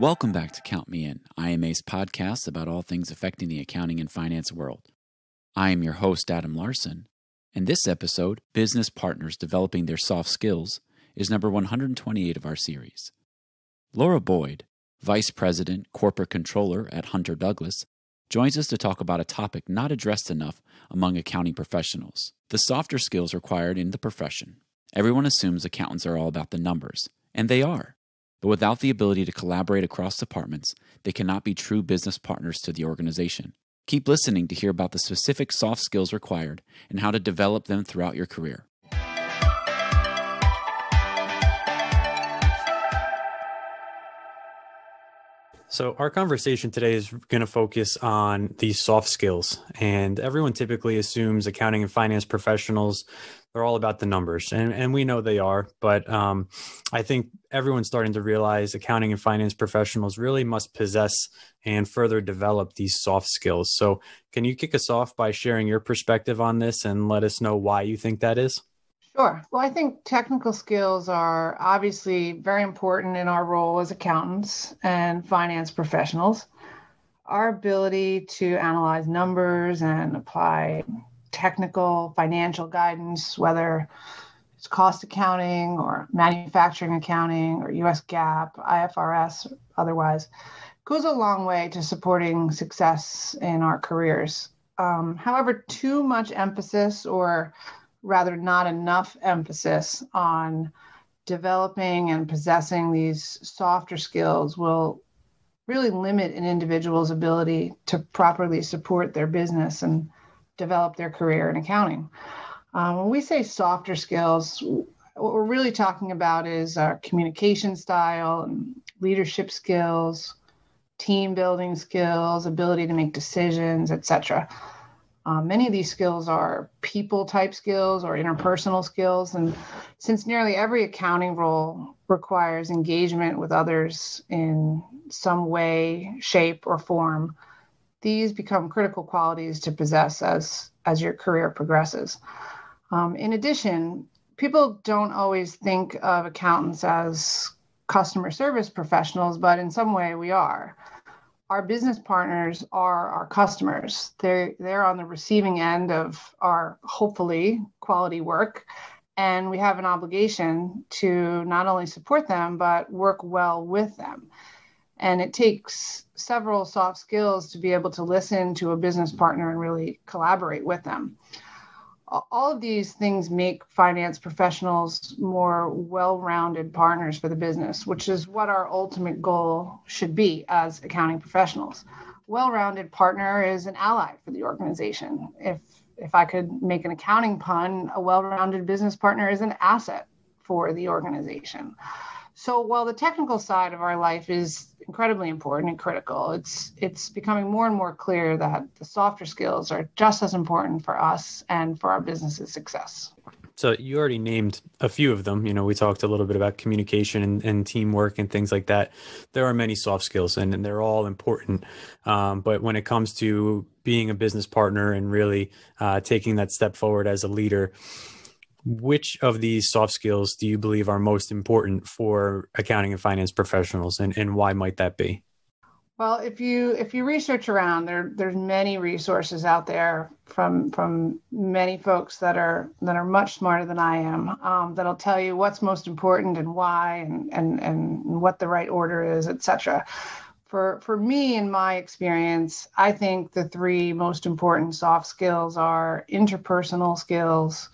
Welcome back to Count Me In, IMA's podcast about all things affecting the accounting and finance world. I am your host, Adam Larson, and this episode, Business Partners Developing Their Soft Skills, is number 128 of our series. Laura Boyd, Vice President, Corporate Controller at Hunter Douglas, joins us to talk about a topic not addressed enough among accounting professionals the softer skills required in the profession. Everyone assumes accountants are all about the numbers, and they are. But without the ability to collaborate across departments, they cannot be true business partners to the organization. Keep listening to hear about the specific soft skills required and how to develop them throughout your career. So, our conversation today is going to focus on these soft skills. And everyone typically assumes accounting and finance professionals, they're all about the numbers. And, and we know they are. But um, I think everyone's starting to realize accounting and finance professionals really must possess and further develop these soft skills. So, can you kick us off by sharing your perspective on this and let us know why you think that is? Sure. Well, I think technical skills are obviously very important in our role as accountants and finance professionals. Our ability to analyze numbers and apply technical financial guidance, whether it's cost accounting or manufacturing accounting or US GAAP, IFRS, otherwise, goes a long way to supporting success in our careers. Um, however, too much emphasis or rather not enough emphasis on developing and possessing these softer skills will really limit an individual's ability to properly support their business and develop their career in accounting. Um, when we say softer skills, what we're really talking about is our communication style and leadership skills, team building skills, ability to make decisions, etc. Um, many of these skills are people type skills or interpersonal skills. And since nearly every accounting role requires engagement with others in some way, shape, or form, these become critical qualities to possess as, as your career progresses. Um, in addition, people don't always think of accountants as customer service professionals, but in some way we are our business partners are our customers. They're they're on the receiving end of our hopefully quality work, and we have an obligation to not only support them but work well with them. And it takes several soft skills to be able to listen to a business partner and really collaborate with them. All of these things make finance professionals more well-rounded partners for the business which is what our ultimate goal should be as accounting professionals. Well-rounded partner is an ally for the organization. If if i could make an accounting pun a well-rounded business partner is an asset for the organization so while the technical side of our life is incredibly important and critical, it's it's becoming more and more clear that the softer skills are just as important for us and for our business's success. So you already named a few of them. You know, we talked a little bit about communication and, and teamwork and things like that. There are many soft skills, and, and they're all important. Um, but when it comes to being a business partner and really uh, taking that step forward as a leader, which of these soft skills do you believe are most important for accounting and finance professionals and, and why might that be? Well if you if you research around there there's many resources out there from from many folks that are that are much smarter than i am um, that'll tell you what's most important and why and and and what the right order is etc for for me in my experience i think the three most important soft skills are interpersonal skills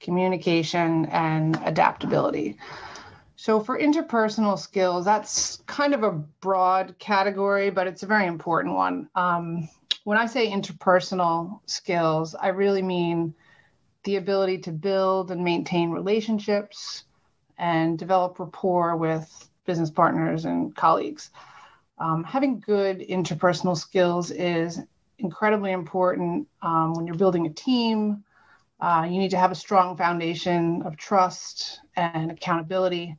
communication, and adaptability. So, for interpersonal skills, that's kind of a broad category, but it's a very important one. Um, when I say interpersonal skills, I really mean the ability to build and maintain relationships and develop rapport with business partners and colleagues. Um, having good interpersonal skills is incredibly important um, when you're building a team, uh, you need to have a strong foundation of trust and accountability.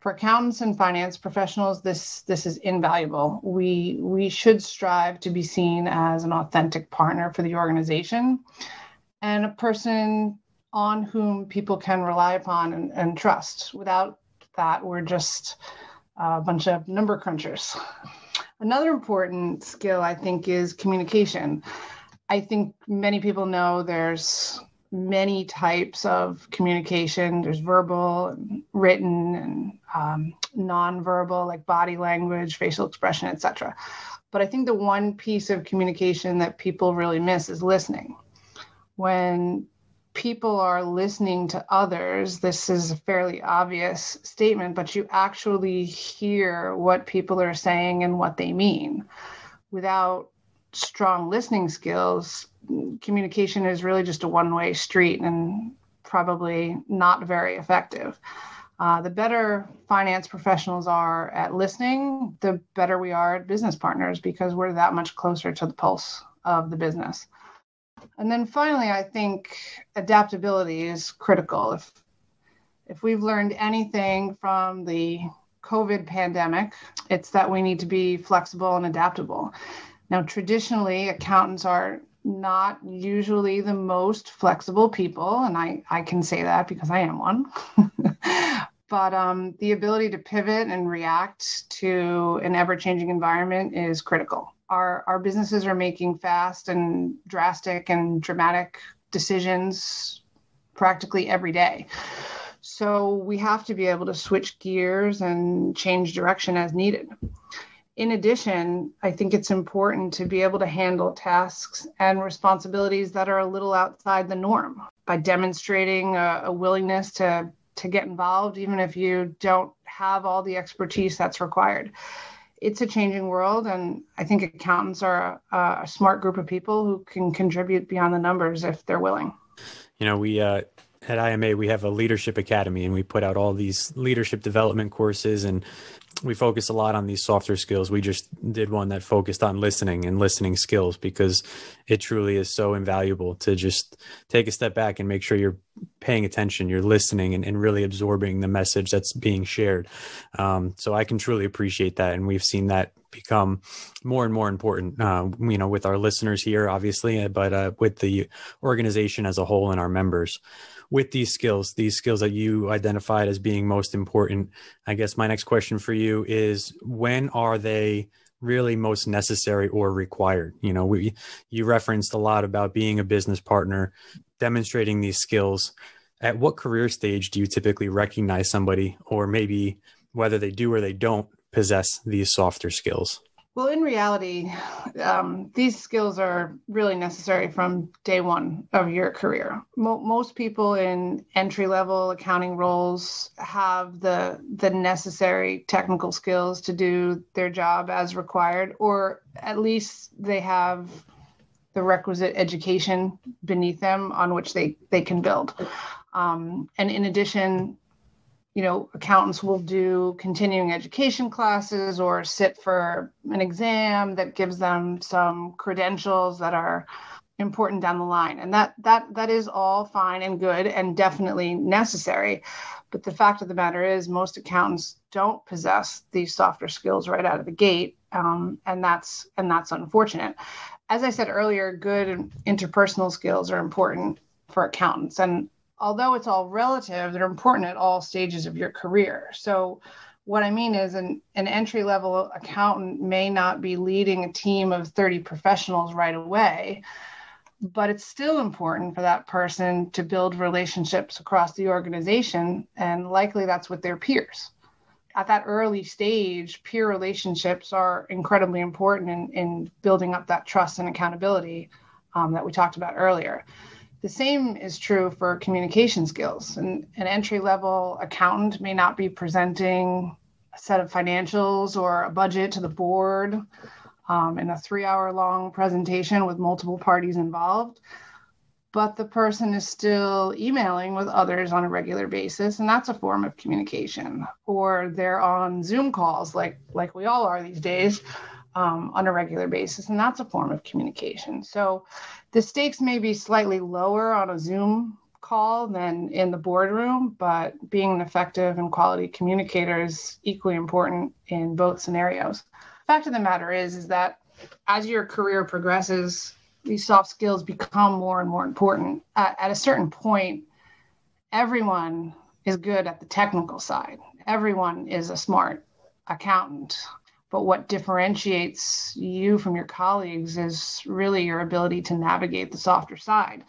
For accountants and finance professionals, this this is invaluable. We we should strive to be seen as an authentic partner for the organization and a person on whom people can rely upon and, and trust. Without that, we're just a bunch of number crunchers. Another important skill, I think, is communication. I think many people know there's many types of communication. There's verbal, written, and um, nonverbal, like body language, facial expression, etc. But I think the one piece of communication that people really miss is listening. When people are listening to others, this is a fairly obvious statement, but you actually hear what people are saying and what they mean. Without strong listening skills, communication is really just a one way street and probably not very effective. Uh, the better finance professionals are at listening, the better we are at business partners because we're that much closer to the pulse of the business. And then finally, I think adaptability is critical. If if we've learned anything from the COVID pandemic, it's that we need to be flexible and adaptable. Now, traditionally, accountants are not usually the most flexible people, and I, I can say that because I am one. but um, the ability to pivot and react to an ever changing environment is critical our our businesses are making fast and drastic and dramatic decisions practically every day. So we have to be able to switch gears and change direction as needed. In addition, I think it's important to be able to handle tasks and responsibilities that are a little outside the norm by demonstrating a, a willingness to, to get involved, even if you don't have all the expertise that's required it's a changing world, and I think accountants are a, a, smart group of people who can contribute beyond the numbers if they're willing. You know, we uh, at IMA we have a leadership academy, and we put out all these leadership development courses, and we focus a lot on these softer skills. We just did one that focused on listening and listening skills because it truly is so invaluable to just take a step back and make sure you're paying attention, you're listening and, and really absorbing the message that's being shared. Um, so I can truly appreciate that. And we've seen that become more and more important, uh, you know, with our listeners here, obviously, but uh, with the organization as a whole and our members with these skills, these skills that you identified as being most important, I guess my next question for you is when are they really most necessary or required? You know, we you referenced a lot about being a business partner, demonstrating these skills. At what career stage do you typically recognize somebody or maybe whether they do or they don't possess these softer skills? Well, in reality, um, these skills are really necessary from day one of your career. Mo- most people in entry level accounting roles have the the necessary technical skills to do their job as required, or at least they have the requisite education beneath them on which they they can build. Um, and in addition, you know, accountants will do continuing education classes or sit for an exam that gives them some credentials that are important down the line. And that that that is all fine and good and definitely necessary. But the fact of the matter is most accountants don't possess these softer skills right out of the gate. Um, and that's and that's unfortunate. As I said earlier, good interpersonal skills are important for accountants. And although it's all relative, they're important at all stages of your career. So, what I mean is, an, an entry level accountant may not be leading a team of 30 professionals right away, but it's still important for that person to build relationships across the organization, and likely that's with their peers. At that early stage, peer relationships are incredibly important in, in building up that trust and accountability um, that we talked about earlier. The same is true for communication skills. An, an entry level accountant may not be presenting a set of financials or a budget to the board um, in a three hour long presentation with multiple parties involved. But the person is still emailing with others on a regular basis, and that's a form of communication. Or they're on Zoom calls, like like we all are these days, um, on a regular basis, and that's a form of communication. So the stakes may be slightly lower on a Zoom call than in the boardroom, but being an effective and quality communicator is equally important in both scenarios. Fact of the matter is, is that as your career progresses, these soft skills become more and more important. At, at a certain point, everyone is good at the technical side. Everyone is a smart accountant. But what differentiates you from your colleagues is really your ability to navigate the softer side.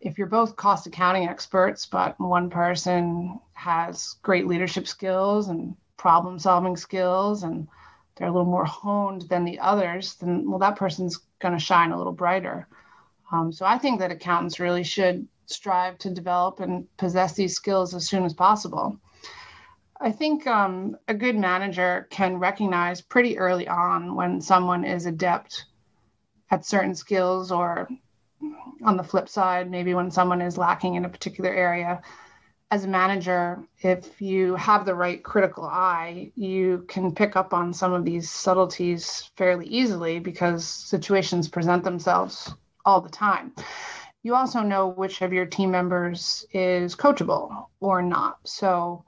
If you're both cost accounting experts, but one person has great leadership skills and problem solving skills and they're a little more honed than the others, then well, that person's going to shine a little brighter. Um, so I think that accountants really should strive to develop and possess these skills as soon as possible. I think um, a good manager can recognize pretty early on when someone is adept at certain skills, or on the flip side, maybe when someone is lacking in a particular area. As a manager, if you have the right critical eye, you can pick up on some of these subtleties fairly easily because situations present themselves all the time. You also know which of your team members is coachable or not. So,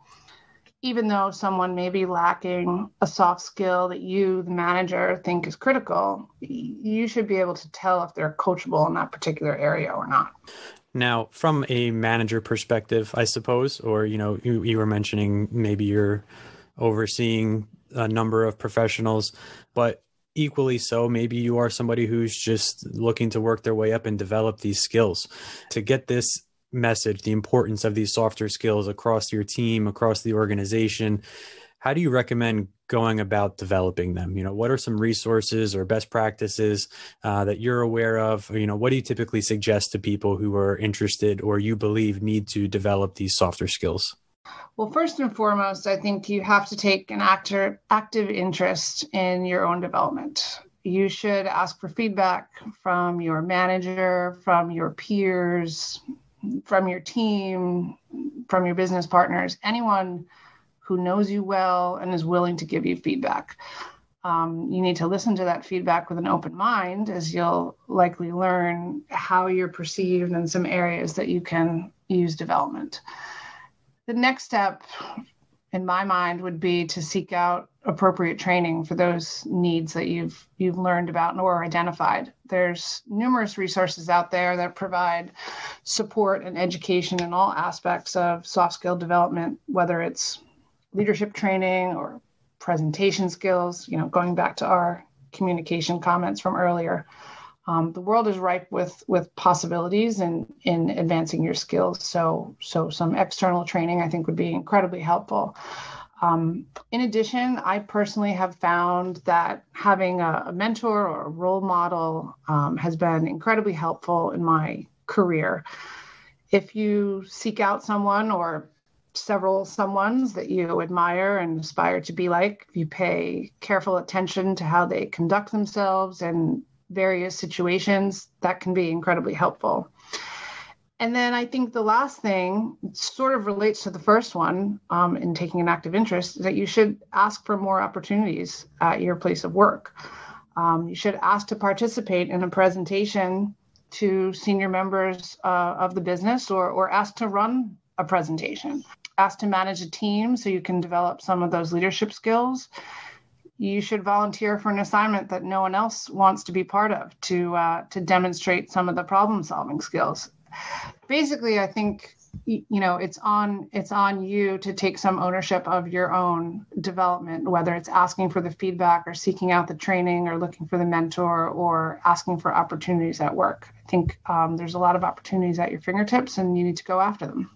even though someone may be lacking a soft skill that you, the manager, think is critical, you should be able to tell if they're coachable in that particular area or not. Now, from a manager perspective, I suppose, or you know, you, you were mentioning maybe you're overseeing a number of professionals, but equally so, maybe you are somebody who's just looking to work their way up and develop these skills. To get this message the importance of these softer skills across your team, across the organization. How do you recommend going about developing them? You know, what are some resources or best practices uh, that you're aware of? Or, you know, what do you typically suggest to people who are interested or you believe need to develop these softer skills? Well, first and foremost, I think you have to take an actor, active interest in your own development. You should ask for feedback from your manager, from your peers, from your team, from your business partners, anyone who knows you well and is willing to give you feedback. Um, you need to listen to that feedback with an open mind, as you'll likely learn how you're perceived in some areas that you can use development. The next step in my mind would be to seek out appropriate training for those needs that you've you've learned about or identified there's numerous resources out there that provide support and education in all aspects of soft skill development whether it's leadership training or presentation skills you know going back to our communication comments from earlier um, the world is ripe with with possibilities and in, in advancing your skills. So so some external training I think would be incredibly helpful. Um, in addition, I personally have found that having a, a mentor or a role model um, has been incredibly helpful in my career. If you seek out someone or several someones that you admire and aspire to be like, you pay careful attention to how they conduct themselves in various situations, that can be incredibly helpful. And then I think the last thing sort of relates to the first one um, in taking an active interest that you should ask for more opportunities at your place of work. Um, you should ask to participate in a presentation to senior members uh, of the business or, or ask to run a presentation. Ask to manage a team so you can develop some of those leadership skills you should volunteer for an assignment that no one else wants to be part of to uh, to demonstrate some of the problem solving skills. Basically i think you know it's on it's on you to take some ownership of your own development whether it's asking for the feedback or seeking out the training or looking for the mentor or asking for opportunities at work. I think um, there's a lot of opportunities at your fingertips and you need to go after them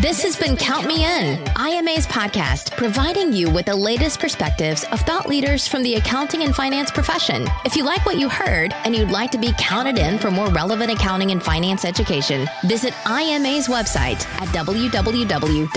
this has been Count Me In, IMA's podcast, providing you with the latest perspectives of thought leaders from the accounting and finance profession. If you like what you heard and you'd like to be counted in for more relevant accounting and finance education, visit IMA's website at www.imanet.org.